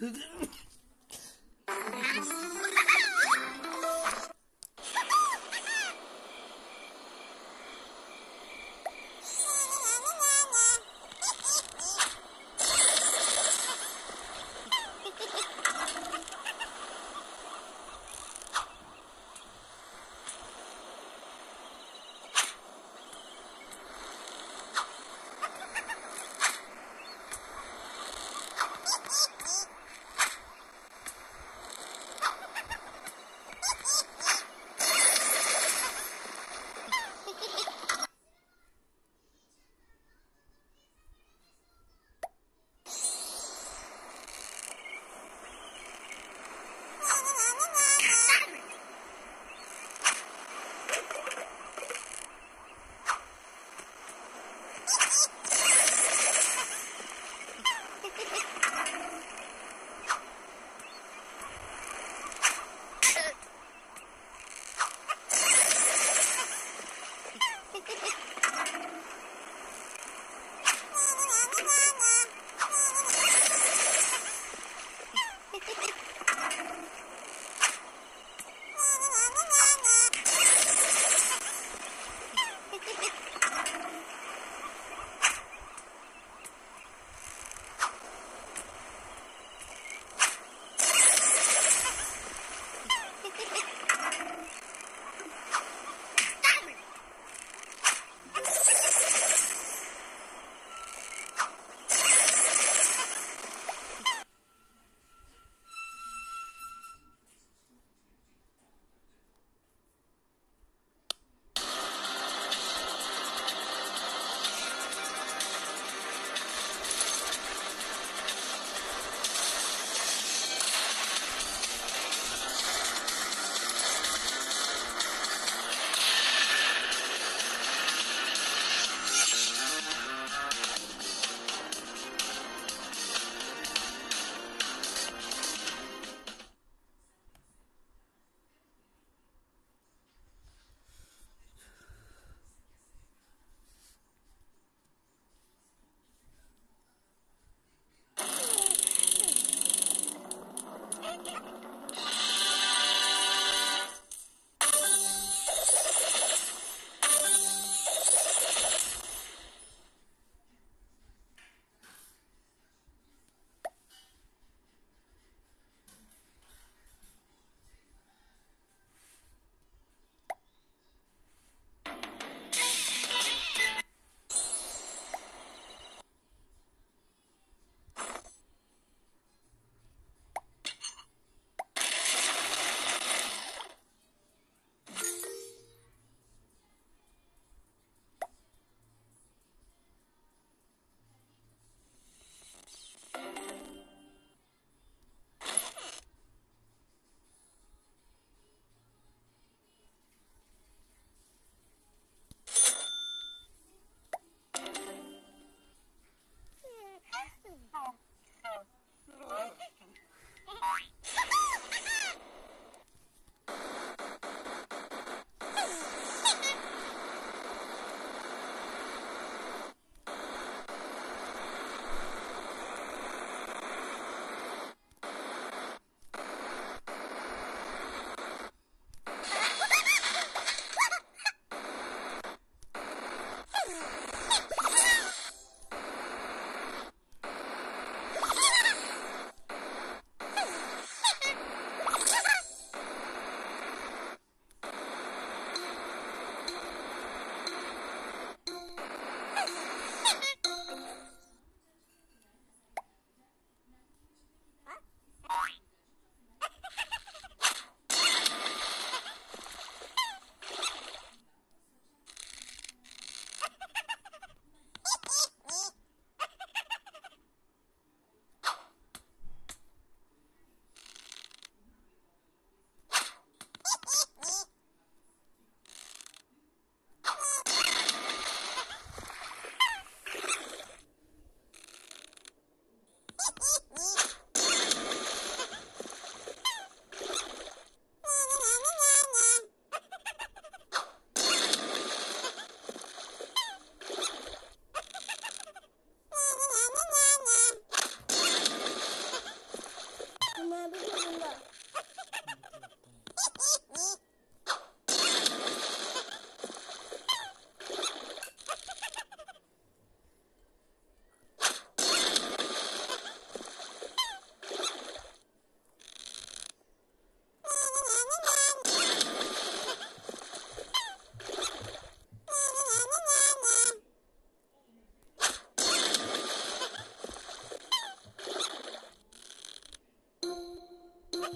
Hıh.